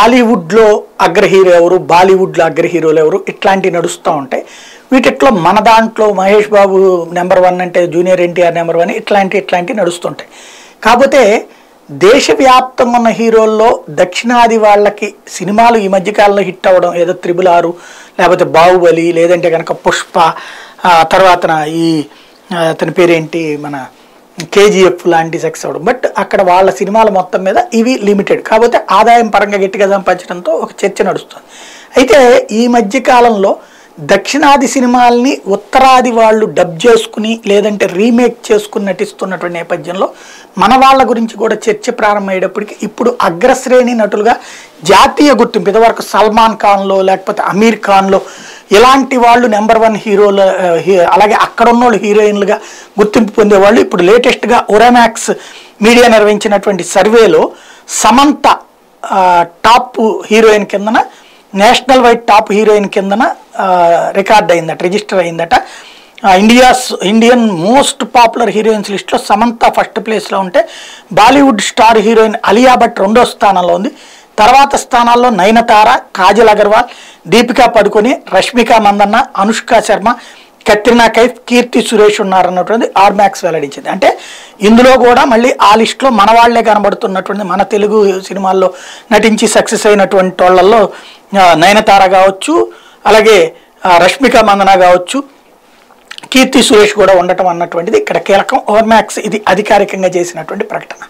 టాలీవుడ్లో అగ్ర హీరో ఎవరు బాలీవుడ్లో అగ్రహీరోలు ఎవరు ఇట్లాంటివి నడుస్తూ ఉంటాయి. వీటిట్లో మన దాంట్లో మహేష్ బాబు నెంబర్ వన్ అంటే జూనియర్ ఎన్టీఆర్ నెంబర్ వన్ ఇట్లాంటి ఇట్లాంటివి నడుస్తుంటాయి. కాకపోతే దేశవ్యాప్తంగా ఉన్న హీరోల్లో దక్షిణాది వాళ్ళకి సినిమాలు ఈ మధ్యకాలంలో హిట్ అవ్వడం ఏదో త్రిబుల్ ఆరు లేకపోతే బాహుబలి లేదంటే కనుక పుష్ప తర్వాత ఈ అతని పేరేంటి మన కేజీఎఫ్ లాంటి సెక్స్ అవ్వడం బట్ అక్కడ వాళ్ళ సినిమాల మొత్తం మీద ఇవి లిమిటెడ్. కాకపోతే ఆదాయం పరంగా గట్టిగా సంపాదించడంతో ఒక చర్చ నడుస్తుంది. అయితే ఈ మధ్య కాలంలో దక్షిణాది సినిమాల్ని ఉత్తరాది వాళ్ళు డబ్ చేసుకుని లేదంటే రీమేక్ చేసుకుని నటిస్తున్నటువంటి నేపథ్యంలో మన వాళ్ళ గురించి కూడా చర్చ ప్రారంభమయ్యేటప్పటికి ఇప్పుడు అగ్రశ్రేణి నటులుగా జాతీయ గుర్తింపు ఇదివరకు సల్మాన్ ఖాన్లో లేకపోతే అమీర్ ఖాన్లో ఇలాంటి వాళ్ళు నెంబర్ వన్ హీరోలు అలాగే అక్కడ ఉన్నోళ్ళు హీరోయిన్లుగా గుర్తింపు పొందేవాళ్ళు. ఇప్పుడు లేటెస్ట్గా ఒరామాక్స్ మీడియా నిర్వహించినటువంటి సర్వేలో సమంత టాప్ హీరోయిన్ కిందన నేషనల్ వైడ్ టాప్ హీరోయిన్ కిందన రికార్డ్ అయిందట రిజిస్టర్ అయిందట. India's Indian most popular heroines లిస్ట్లో సమంత ఫస్ట్ ప్లేస్లో ఉంటే బాలీవుడ్ స్టార్ హీరోయిన్ అలియా భట్ రెండో స్థానంలో ఉంది. తర్వాత స్థానాల్లో నయనతార కాజల్ అగర్వాల్ దీపికా పడుకొని రష్మిక మందన్న అనుష్క శర్మ కత్రినా కైఫ్ కీర్తి సురేష్ ఉన్నారన్నటువంటి ఆర్మాక్స్ వెల్లడించింది. అంటే ఇందులో కూడా మళ్ళీ ఆ లిస్ట్లో మన వాళ్ళే కనబడుతున్నటువంటి మన తెలుగు సినిమాల్లో నటించి సక్సెస్ అయినటువంటి వాళ్ళల్లో నయనతార కావచ్చు అలాగే రష్మిక మందన కావచ్చు కీర్తి సురేష్ కూడా ఉండటం అన్నటువంటిది ఇక్కడ కీలకం. ఓవర్మాక్స్ ఇది అధికారికంగా చేసినటువంటి ప్రకటన.